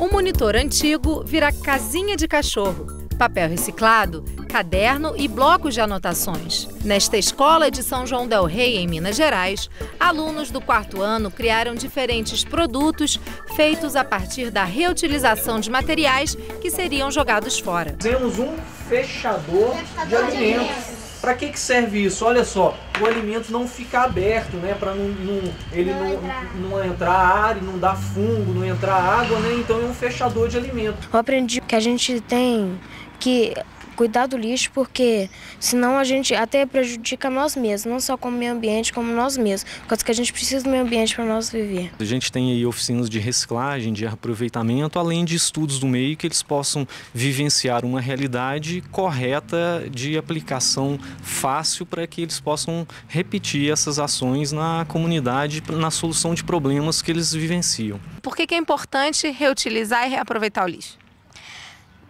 Um monitor antigo vira casinha de cachorro papel reciclado, caderno e blocos de anotações. Nesta escola de São João Del Rei, em Minas Gerais, alunos do quarto ano criaram diferentes produtos feitos a partir da reutilização de materiais que seriam jogados fora. Temos um fechador, fechador de alimentos. Para que, que serve isso? Olha só, o alimento não ficar aberto, né? Para não, não, ele não, não, entrar. não entrar ar e não dar fungo, não entrar água, né? Então é um fechador de alimento. Eu aprendi que a gente tem que cuidar do lixo, porque senão a gente até prejudica nós mesmos, não só como meio ambiente, como nós mesmos, porque que a gente precisa do meio ambiente para nós viver. A gente tem aí oficinas de reciclagem, de aproveitamento, além de estudos do meio que eles possam vivenciar uma realidade correta de aplicação fácil para que eles possam repetir essas ações na comunidade, na solução de problemas que eles vivenciam. Por que, que é importante reutilizar e reaproveitar o lixo?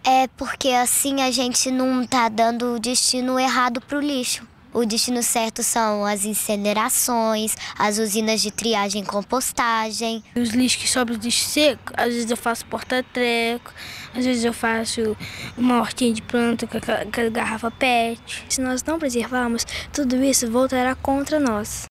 É porque assim a gente não tá dando o destino errado pro lixo. O destino certo são as incinerações, as usinas de triagem e compostagem. Os lixos que sobram de seco, às vezes eu faço porta-treco, às vezes eu faço uma hortinha de planta com a, com a garrafa PET. Se nós não preservarmos, tudo isso voltará contra nós.